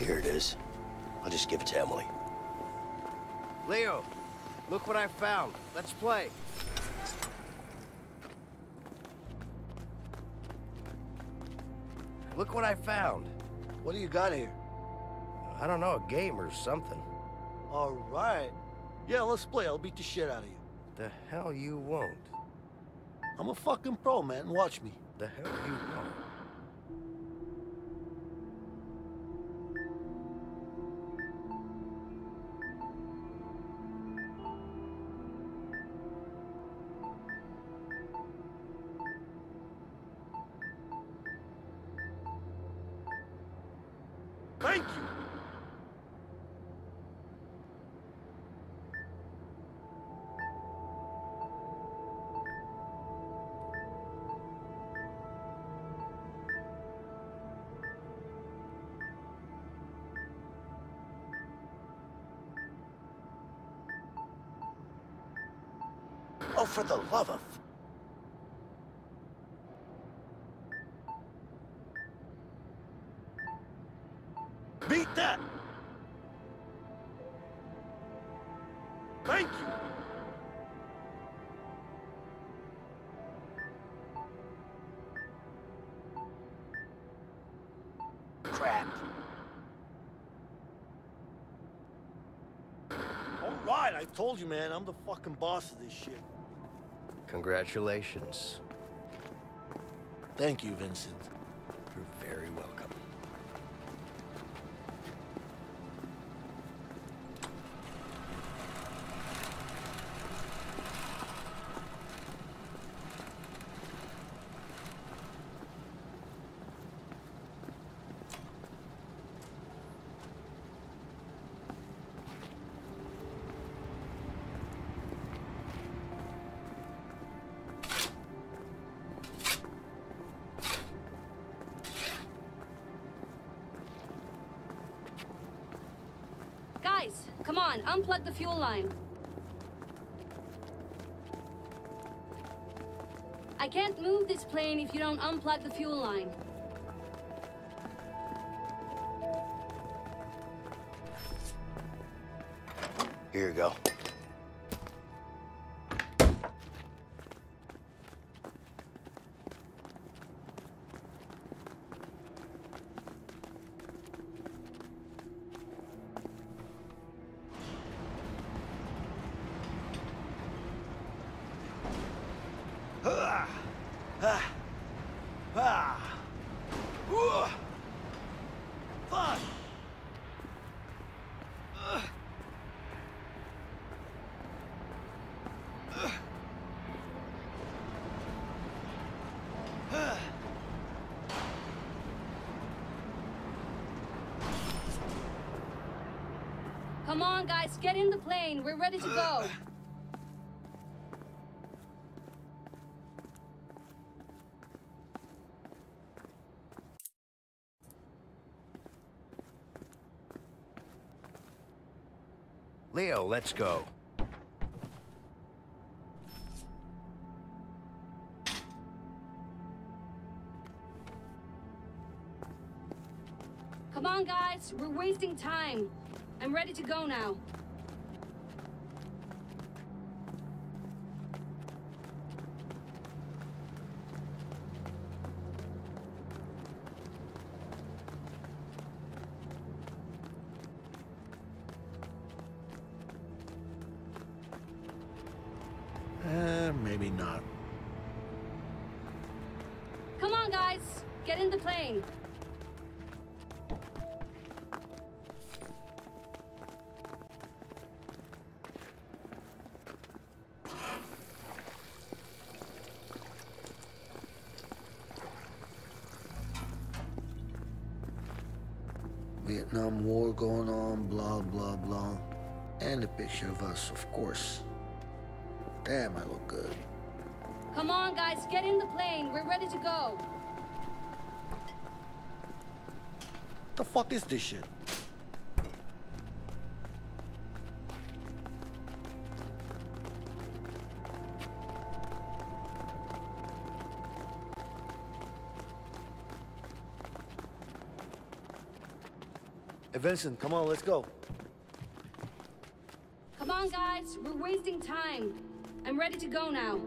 Here it is. I'll just give it to Emily. Leo, look what I found. Let's play. Look what I found. What do you got here? I don't know, a game or something. All right. Yeah, let's play. I'll beat the shit out of you. The hell you won't. I'm a fucking pro, man. Watch me. The hell you won't. Thank you. Oh, for the love of... told you, man. I'm the fucking boss of this shit. Congratulations. Thank you, Vincent. You're very welcome. On, unplug the fuel line. I can't move this plane if you don't unplug the fuel line. Here you go. Come on, guys, get in the plane. We're ready to go. Leo, let's go. Come on, guys, we're wasting time. I'm ready to go now. Of course. Damn, I look good. Come on, guys, get in the plane. We're ready to go. the fuck is this shit? Hey, Vincent, come on, let's go. On, guys. We're wasting time. I'm ready to go now.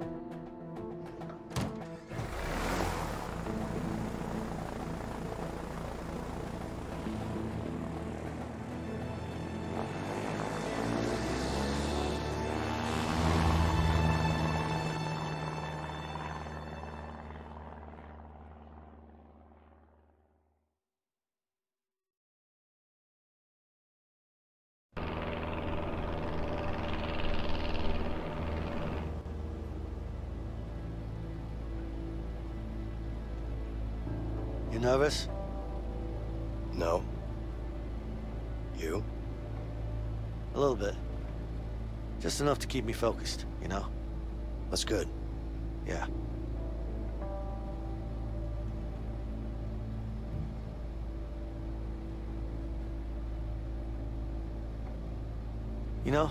Nervous? No. You? A little bit. Just enough to keep me focused, you know? That's good. Yeah. You know,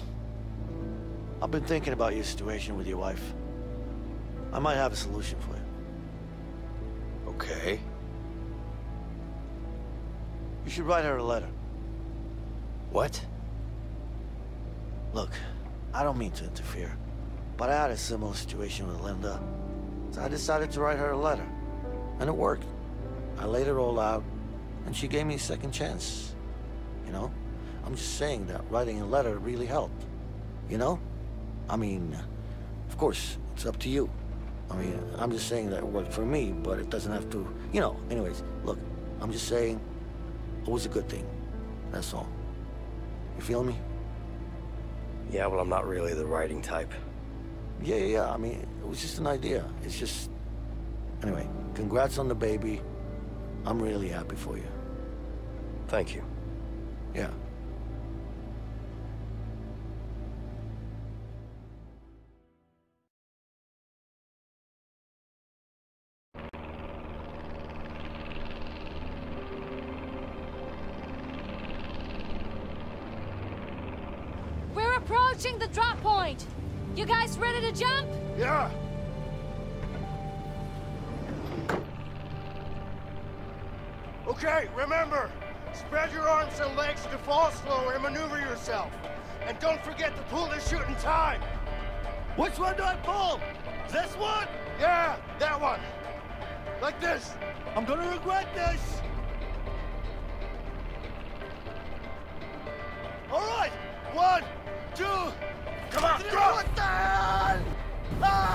I've been thinking about your situation with your wife. I might have a solution for you. Okay. You should write her a letter. What? Look, I don't mean to interfere, but I had a similar situation with Linda. So I decided to write her a letter. And it worked. I laid it all out, and she gave me a second chance. You know? I'm just saying that writing a letter really helped. You know? I mean, of course, it's up to you. I mean, I'm just saying that it worked for me, but it doesn't have to, you know. Anyways, look, I'm just saying it was a good thing. That's all. You feel me? Yeah, well, I'm not really the writing type. Yeah, yeah, yeah. I mean, it was just an idea. It's just... Anyway, congrats on the baby. I'm really happy for you. Thank you. Yeah. You ready to jump? Yeah! Okay, remember, spread your arms and legs to fall slower and maneuver yourself. And don't forget to pull the shooting time. Which one do I pull? This one? Yeah, that one. Like this. I'm gonna regret this. All right, one, two, come on, go! Ah!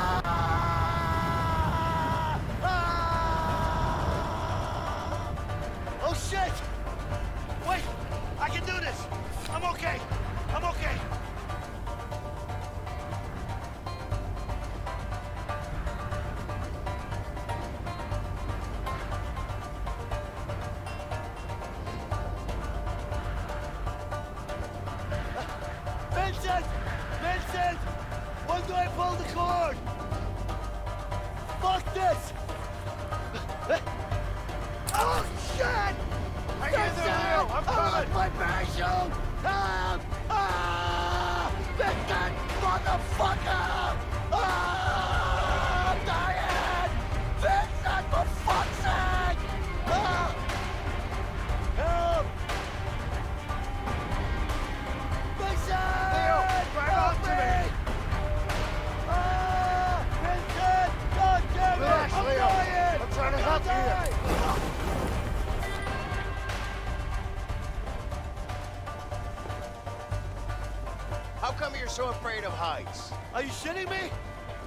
Heights? Are you shitting me?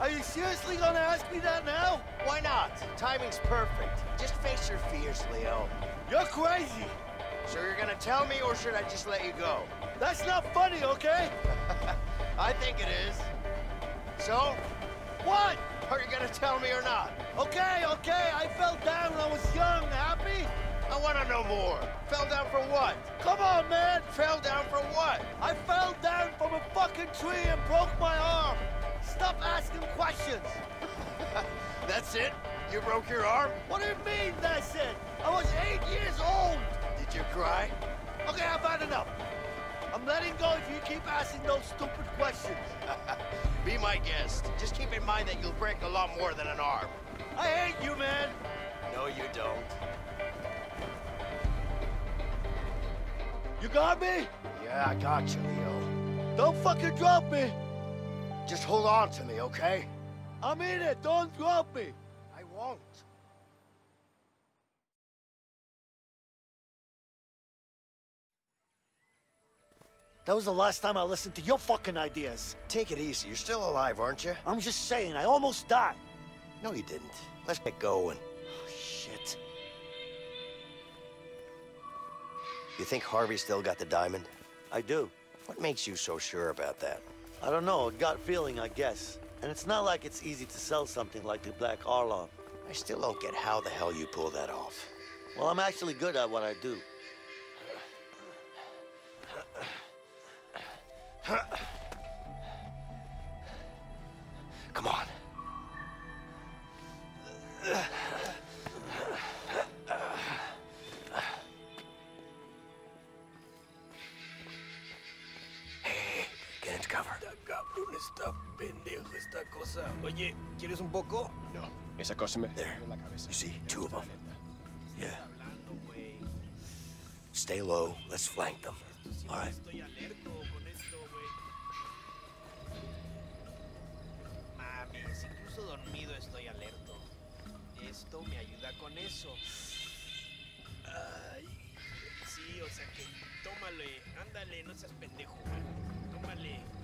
Are you seriously gonna ask me that now? Why not? Timing's perfect. Just face your fears, Leo. You're crazy! So you're gonna tell me, or should I just let you go? That's not funny, okay? I think it is. So, What? are you gonna tell me or not? Okay, okay, I fell down when I was young. Happy? I wanna know more. Fell down for what? Come on, man! Fell down for what? I fell down from a fucking tree and broke my arm. Stop asking questions. That's it? You broke your arm? What do you mean, that's it? I was eight years old. Did you cry? Okay, I've had enough. I'm letting go if you keep asking those stupid questions. Be my guest. Just keep in mind that you'll break a lot more than an arm. I hate you, man. No, you don't. You got me? Yeah, I got you, Leo. Don't fucking drop me! Just hold on to me, okay? I'm in it, don't drop me! I won't. That was the last time I listened to your fucking ideas. Take it easy. You're still alive, aren't you? I'm just saying, I almost died. No, you didn't. Let's get going. You think Harvey still got the diamond? I do. What makes you so sure about that? I don't know, a gut feeling, I guess. And it's not like it's easy to sell something like the Black Orlov. I still don't get how the hell you pull that off. Well, I'm actually good at what I do. Come on. Está pendejo esta cosa. Oye, ¿quieres un poco? No, esa cosa me en la cabeza. You see, two of them. Yeah. Stay low. Let's flank them. All right. Estoy alerto con esto, güey. Mames, incluso dormido estoy alerto. Esto me ayuda con eso. Ay, sí, o sea que tómale, ándale, no seas pendejo, güey. Tómale.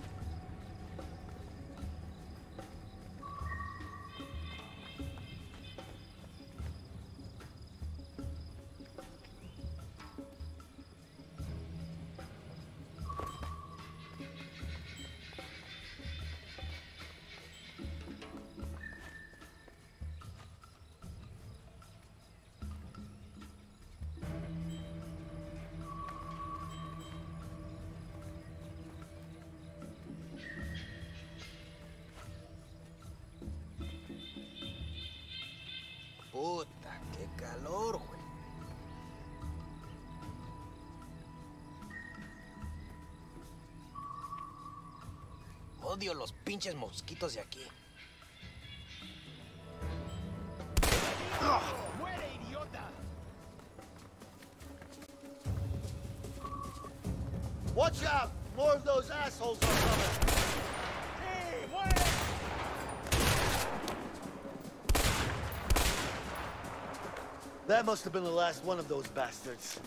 Puta, qué calor, güey. Odio los pinches mosquitos de aquí. ¡Muere, idiota! Watch out! More of those assholes are coming! That must have been the last one of those bastards.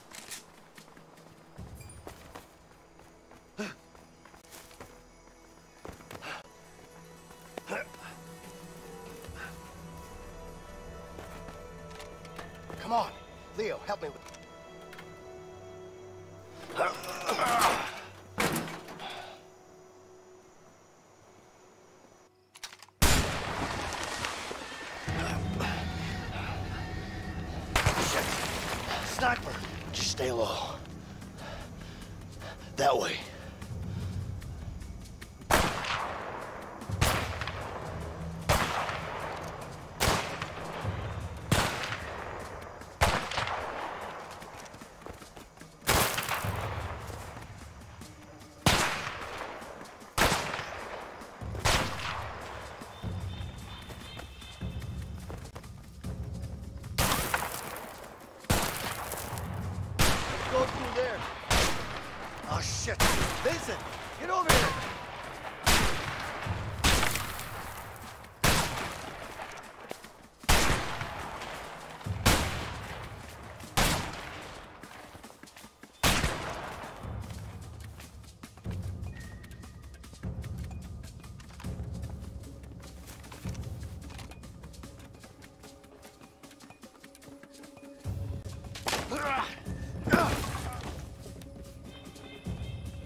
That way.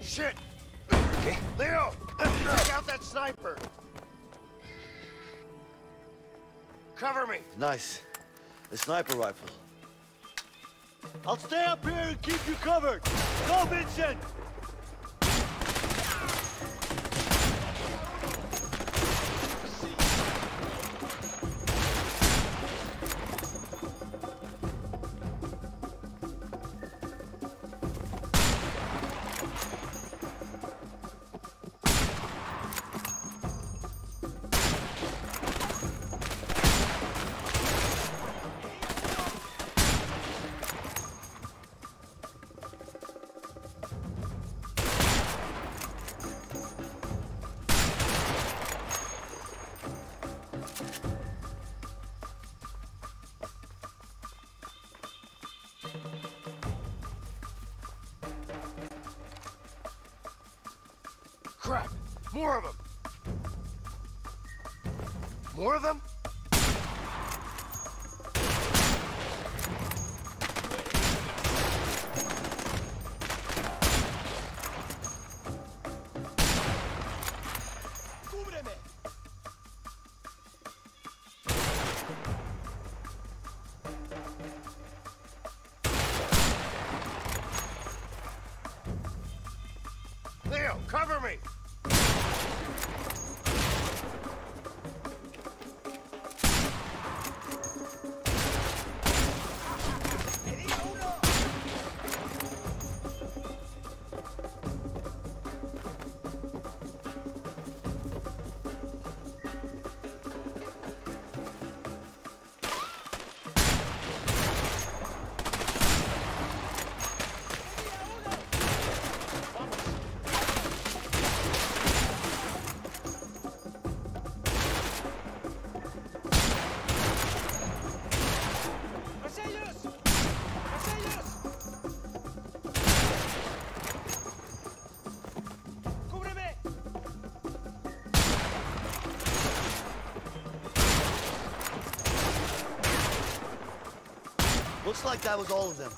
Shit! Okay? Leo! Take out that sniper! Cover me! Nice. The sniper rifle. I'll stay up here and keep you covered. Go, Vincent! More of them! More of them? Like that was all of them.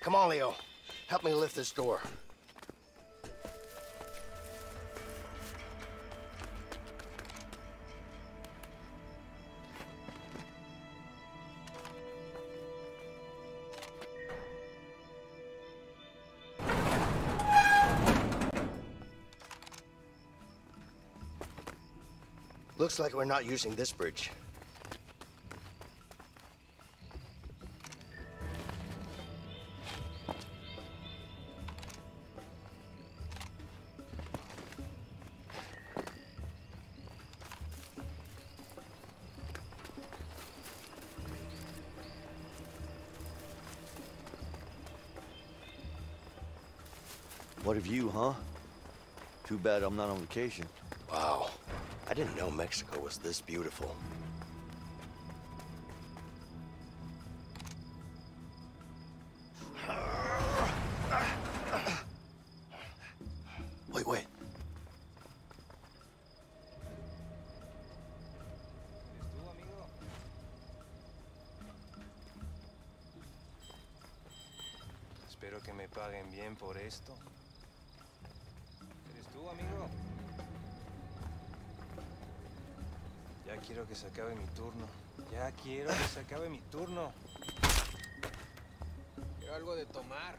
Come on, Leo. Help me lift this door. Looks like we're not using this bridge. What of you, huh? Too bad I'm not on vacation. I didn't know Mexico was this beautiful. Wait, wait. Espero que me paguen bien por esto. Quiero que se acabe mi turno. Ya quiero que se acabe mi turno. Quiero algo de tomar.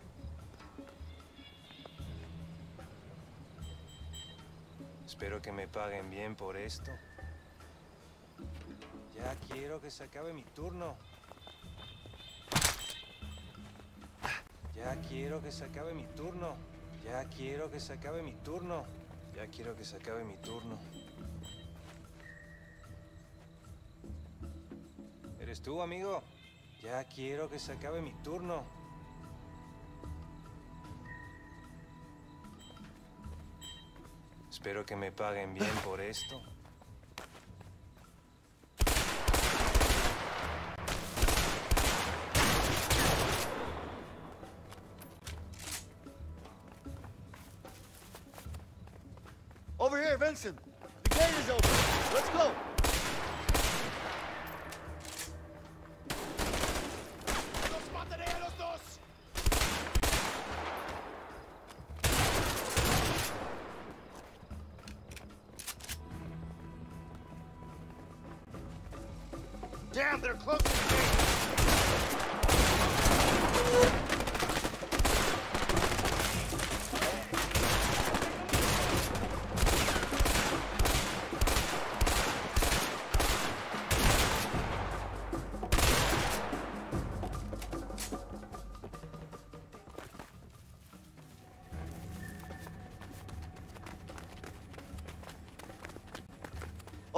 Espero que me paguen bien por esto. Ya quiero que se acabe mi turno. Ya quiero que se acabe mi turno. Ya quiero que se acabe mi turno. Ya quiero que se acabe mi turno. Tú, amigo? Ya quiero que se acabe mi turno. Espero que me paguen bien por esto. Over here, Vincent. The gate is open. Let's go.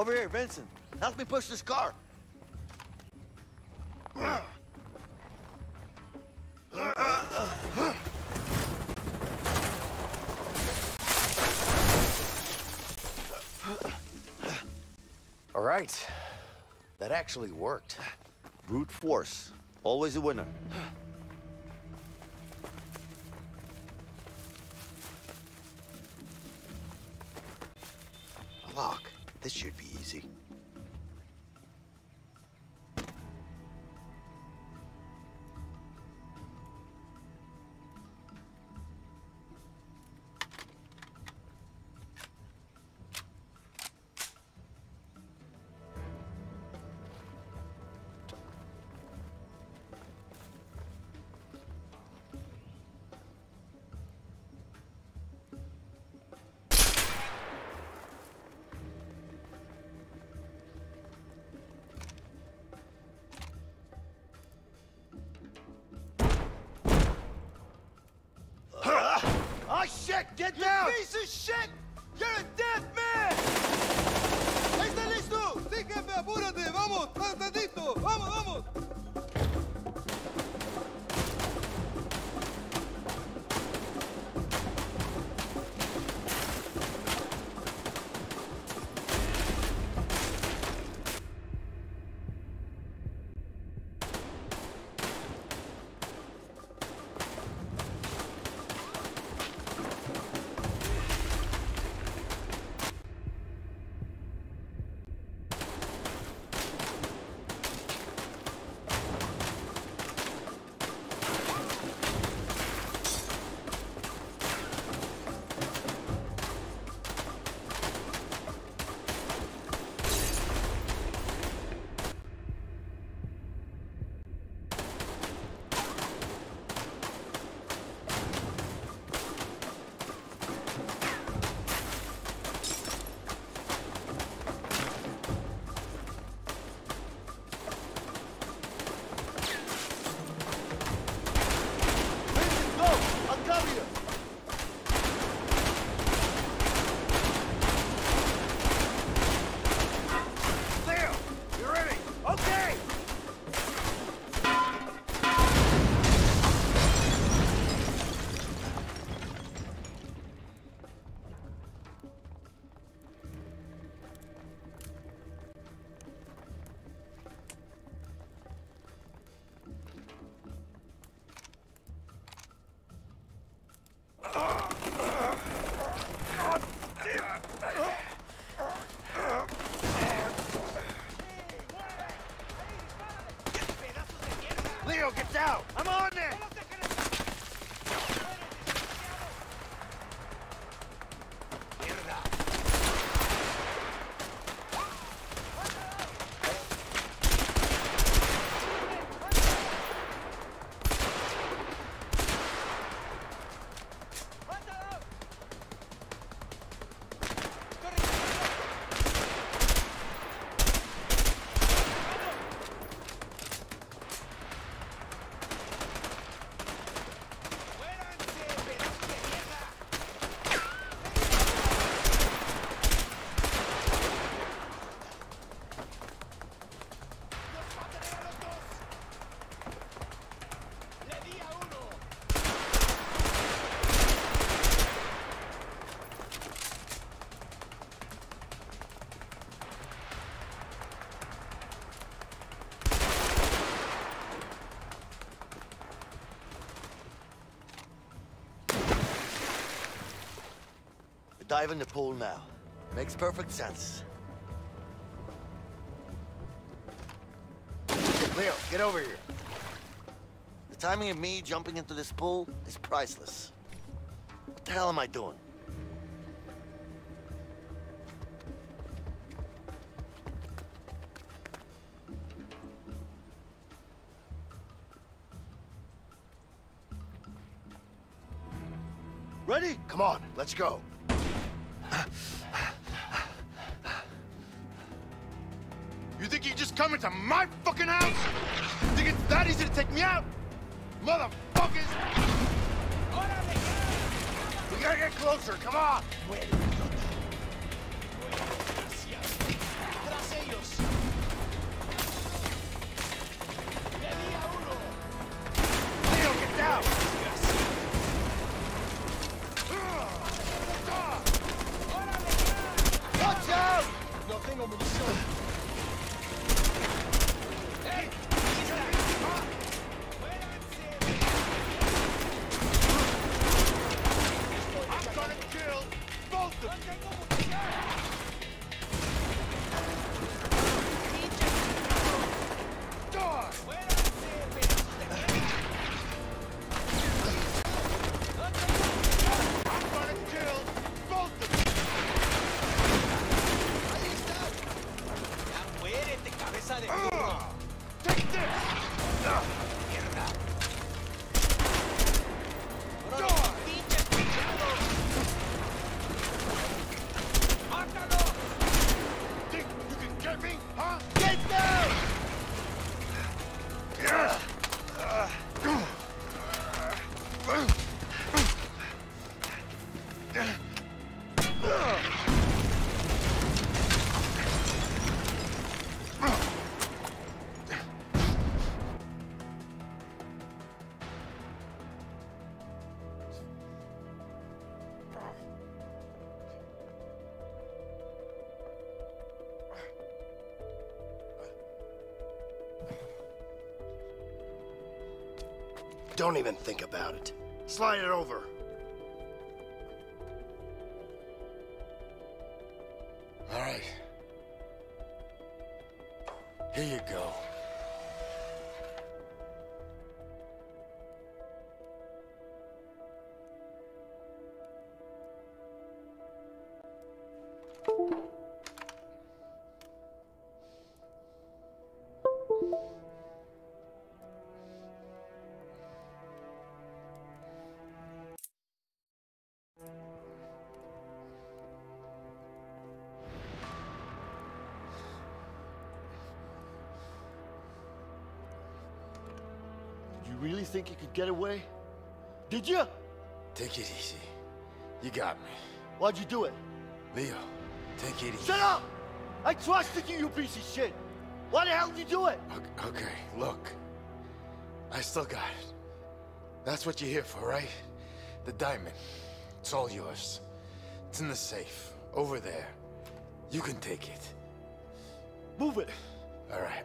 Over here, Vincent. Help me push this car. All right. That actually worked. Brute force. Always a winner. Get down! piece of shit! You're a dead man! Está listo! ¡Sí, jefe! ¡Apúrate! ¡Vamos! ¡Tantito! Dive in the pool now. Makes perfect sense. Leo, get over here. The timing of me jumping into this pool is priceless. What the hell am I doing? Ready? Come on, let's go. Think you just come into my fucking house? Think it's that easy to take me out? Motherfuckers! We gotta get closer, come on! Down! Watch out! No tengo munición. One, Don't even think about it. Slide it over. Get away? Did you? Take it easy. You got me. Why'd you do it? Leo, take it easy. Shut up! I trusted you, you piece of shit! Why the hell did you do it? Okay, okay, look. I still got it. That's what you're here for, right? The diamond. It's all yours. It's in the safe. Over there. You can take it. Move it! All right.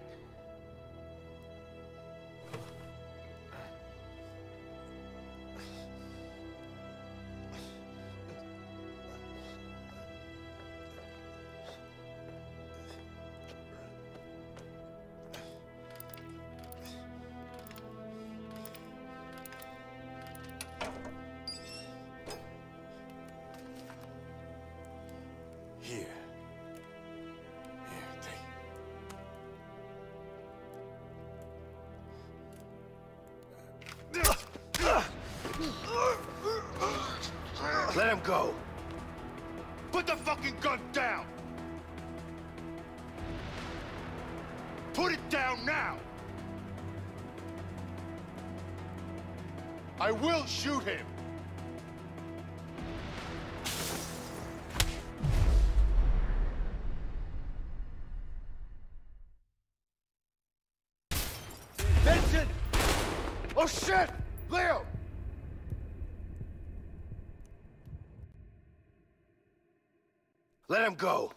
Go. Put the fucking gun down! Put it down now! I will shoot him! Go.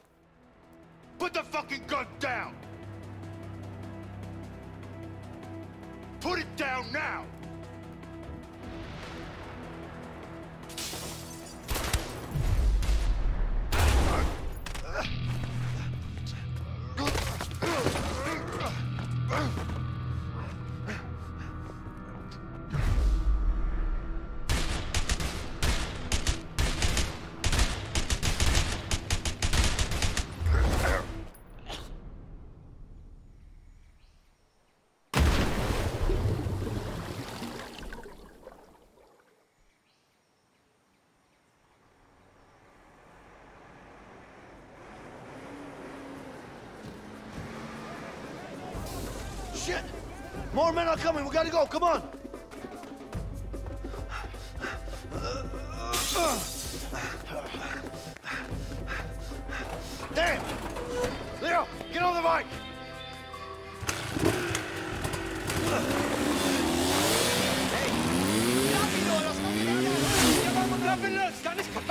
Shit! More men are coming, we gotta go, come on! Damn! Leo, get on the bike! ¡Rápido! ¡Están escapando! ¡Vamos, vamos, vamos!